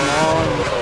come on.